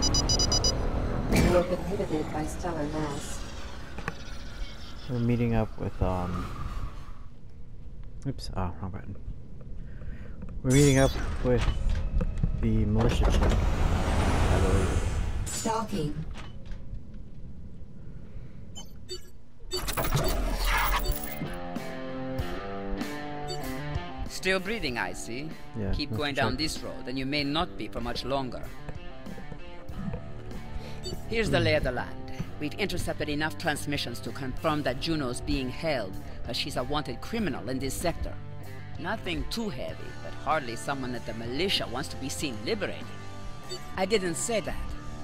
You have been by stellar mass. We're meeting up with, um... Oops, oh, wrong button. We're meeting up with the militia chief, I believe. Stalking. Still breathing, I see. Yeah, Keep going for down this road, and you may not be for much longer. Here's the lay of the land. We've intercepted enough transmissions to confirm that Juno's being held, but she's a wanted criminal in this sector. Nothing too heavy, but hardly someone that the militia wants to be seen liberating. I didn't say that.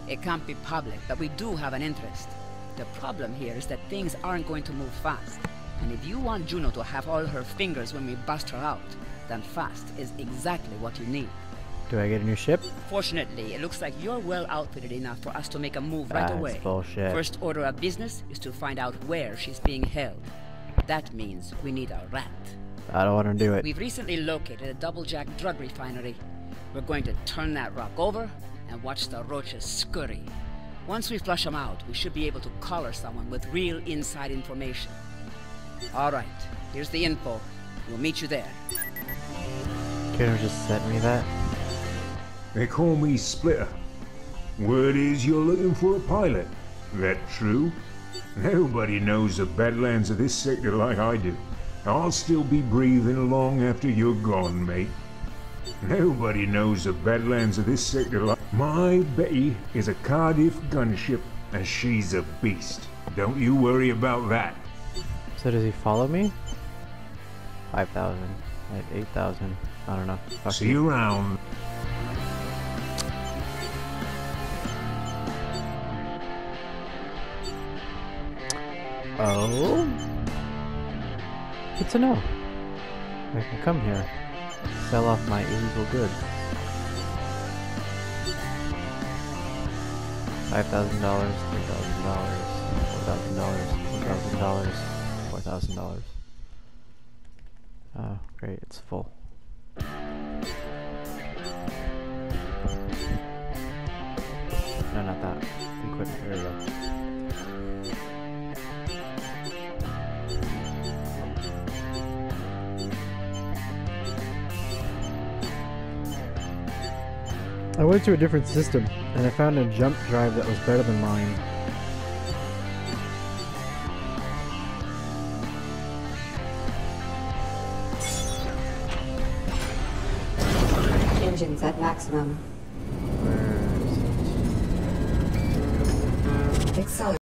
It can't be public, but we do have an interest. The problem here is that things aren't going to move fast. And if you want Juno to have all her fingers when we bust her out, then fast is exactly what you need. Do I get a new ship? Fortunately, it looks like you're well outfitted enough for us to make a move right That's away. bullshit. First order of business is to find out where she's being held. That means we need a rat. I don't want to do it. We've recently located a Doublejack drug refinery. We're going to turn that rock over and watch the roaches scurry. Once we flush them out, we should be able to collar someone with real inside information. All right, here's the info. We'll meet you there. Could have just sent me that. They call me Splitter. Word is you're looking for a pilot. That true? Nobody knows the badlands of this sector like I do. I'll still be breathing long after you're gone, mate. Nobody knows the badlands of this sector like my Betty is a Cardiff gunship, and she's a beast. Don't you worry about that. So does he follow me? 5,000. 8,000. I don't know. Fuck See you around. Good to know. I can come here. Sell off my illegal goods. Five thousand dollars, three thousand dollars, four thousand dollars, one thousand dollars, four thousand dollars. Oh, great, it's full. Went to a different system, and I found a jump drive that was better than mine. Engines at maximum. Where is it? Accelerate.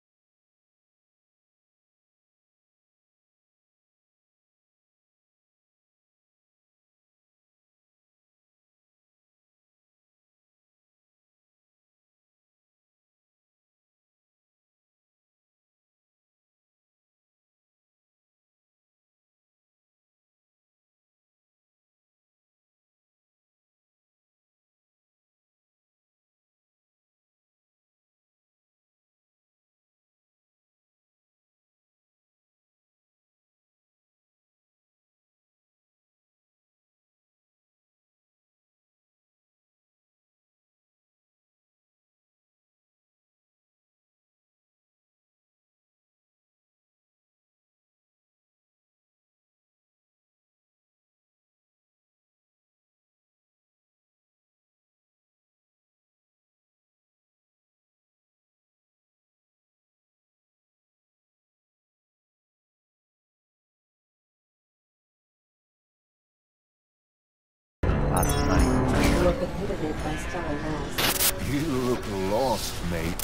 You look lost, mate.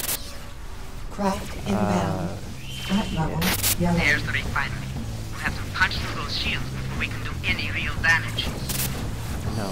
Craft inbound. Uh, At level, yeah. There's the refinery. We'll have to punch through those shields before we can do any real damage. No.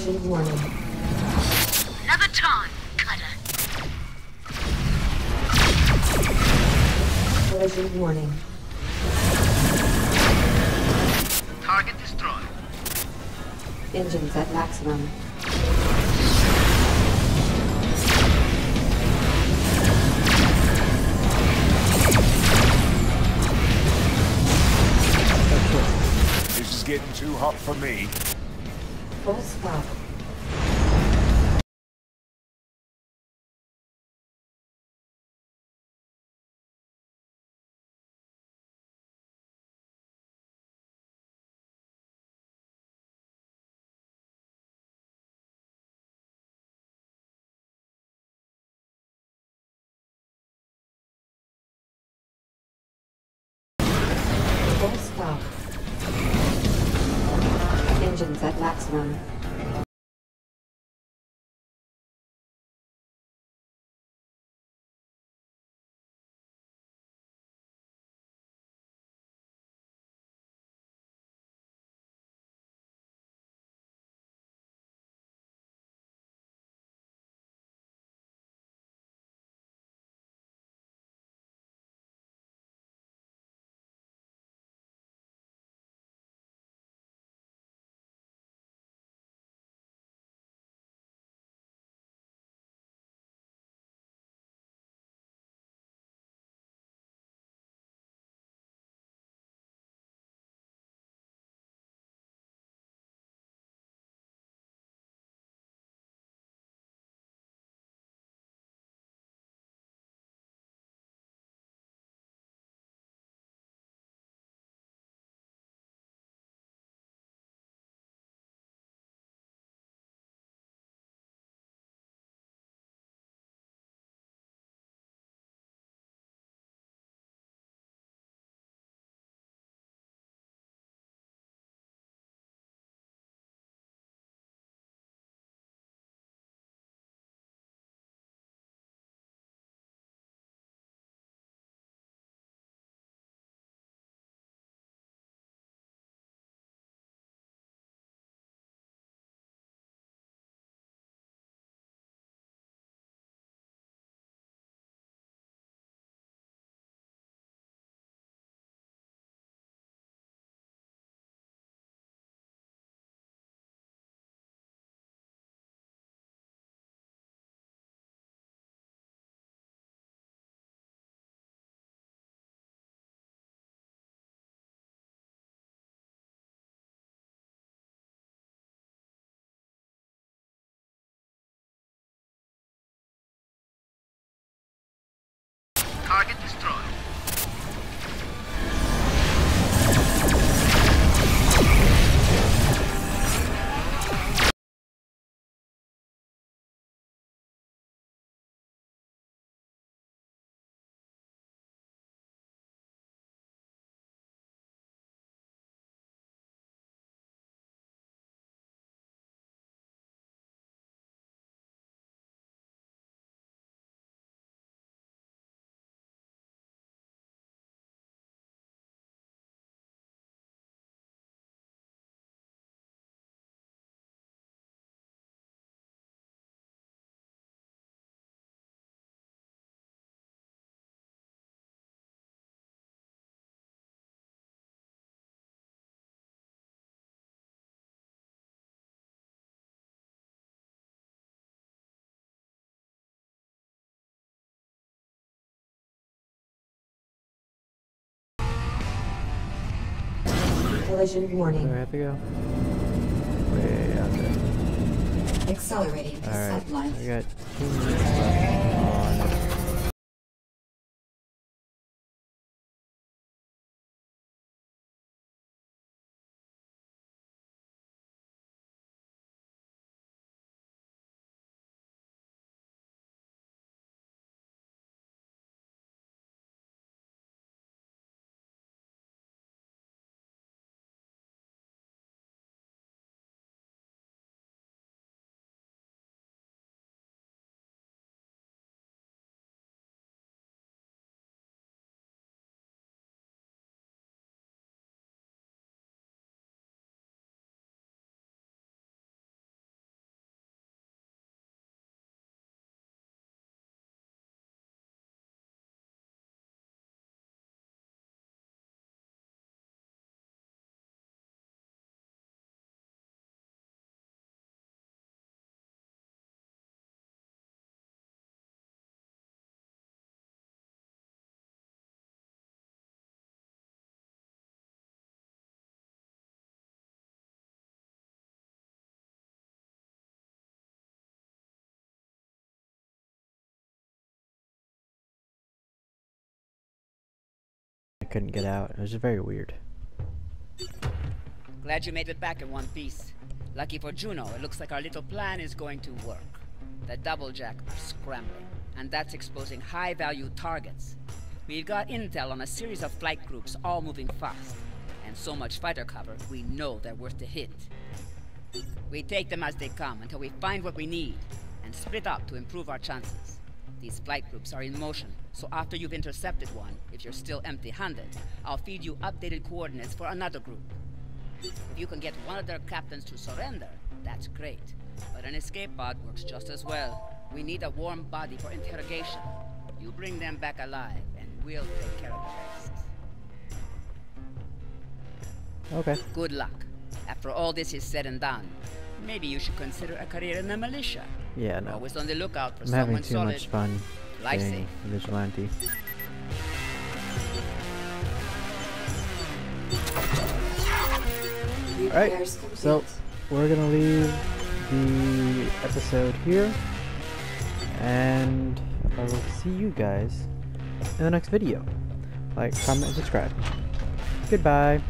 Collision warning. Another time, Cutter. Collision warning. Target destroyed. Engines at maximum. This is getting too hot for me. Full Engines at Collision Where do I have to go? Way out there. Accelerating to Alright, set life. I got two minutes left couldn't get out. It was very weird. Glad you made it back in one piece. Lucky for Juno, it looks like our little plan is going to work. The Doublejack are scrambling, and that's exposing high-value targets. We've got intel on a series of flight groups all moving fast, and so much fighter cover, we know they're worth the hit. We take them as they come until we find what we need, and split up to improve our chances. These flight groups are in motion, so after you've intercepted one, if you're still empty-handed, I'll feed you updated coordinates for another group. If you can get one of their captains to surrender, that's great. But an escape pod works just as well. We need a warm body for interrogation. You bring them back alive, and we'll take care of the rest. Okay. Good luck. After all this is said and done, maybe you should consider a career in the militia. Yeah, no. Always on the lookout for I'm having too solid. much fun Life being vigilante. Alright, so we're gonna leave the episode here, and I will see you guys in the next video. Like, comment, and subscribe. Goodbye.